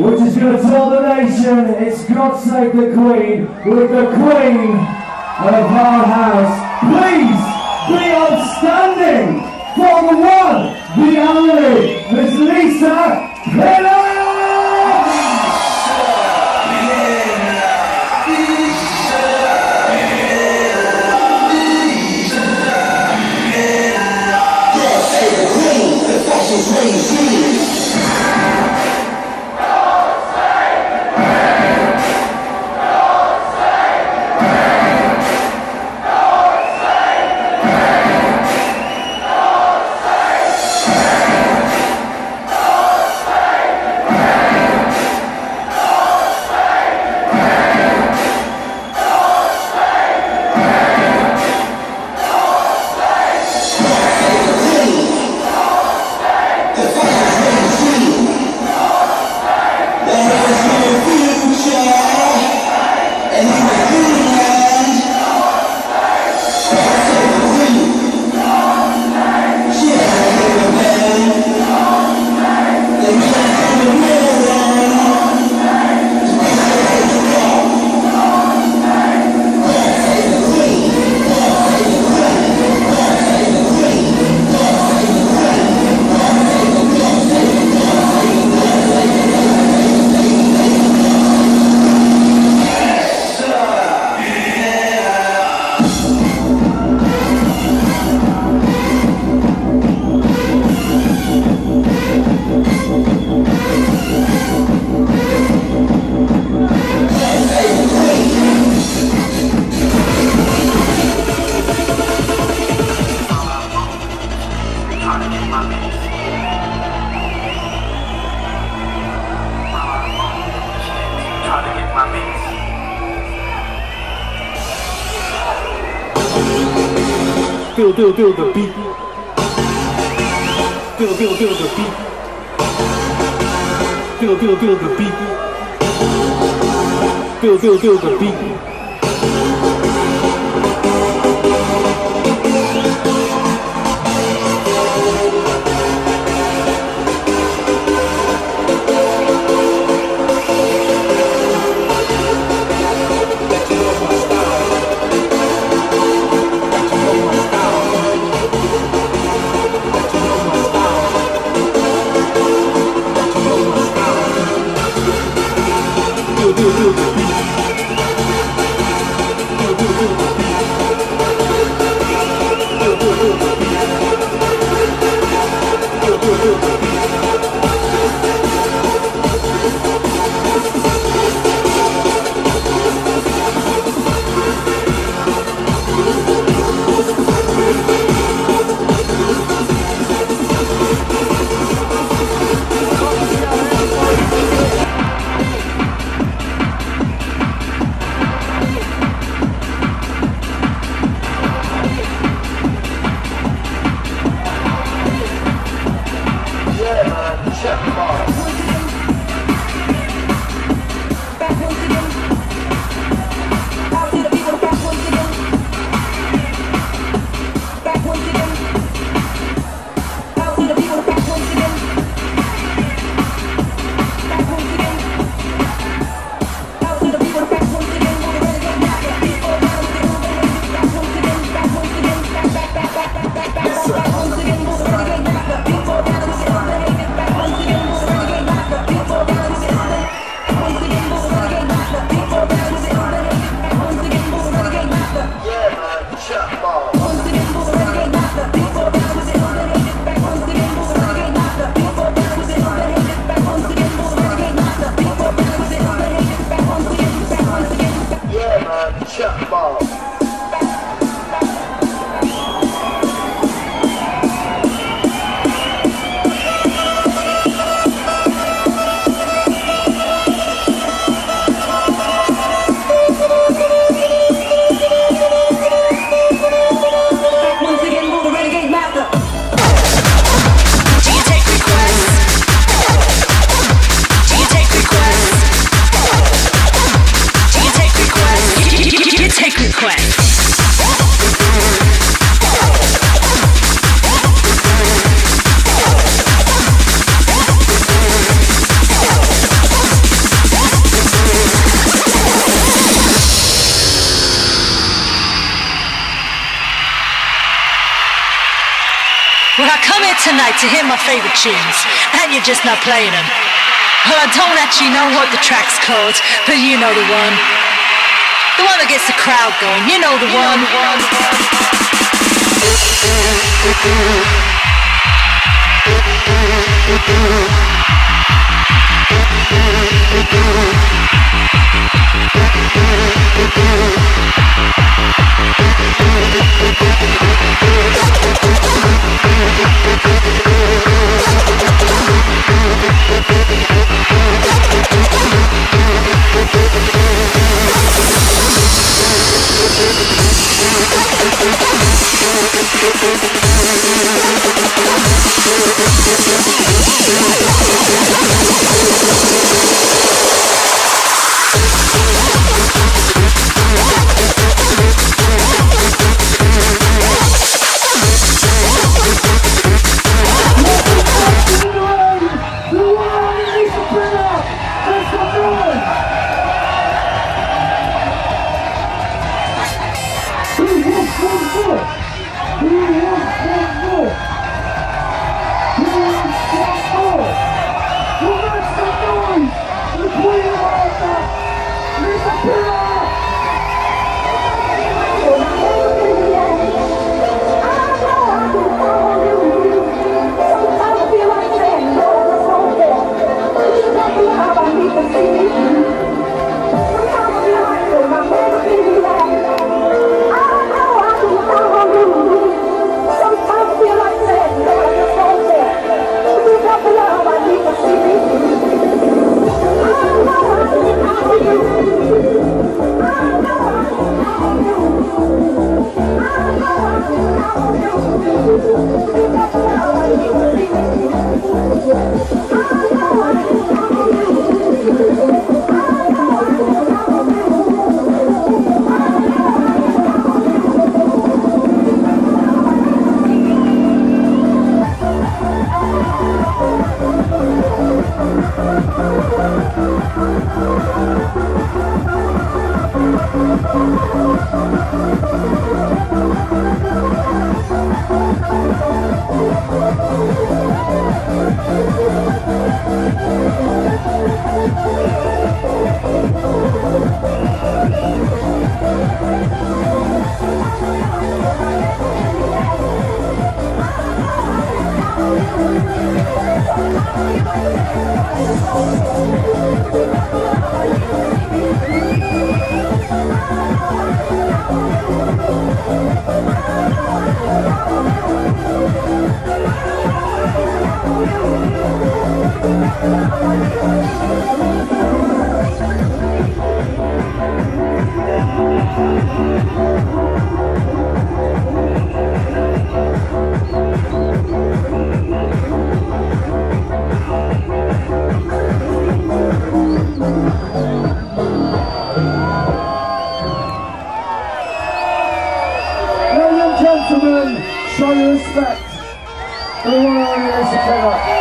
which is going to tell the nation it's God Save the Queen with the Queen of hard house. Please be outstanding for the one, the Feel, feel, feel the beat. Feel, feel, feel the beat. Feel, feel, feel the beat. Feel, feel, feel the beat. Night to hear my favorite tunes, and you're just not playing them. Well, I don't actually know what the track's called, but you know the one. The one that gets the crowd going, you know the one. the queen of Lisa P. gentlemen, show your respect for the one and only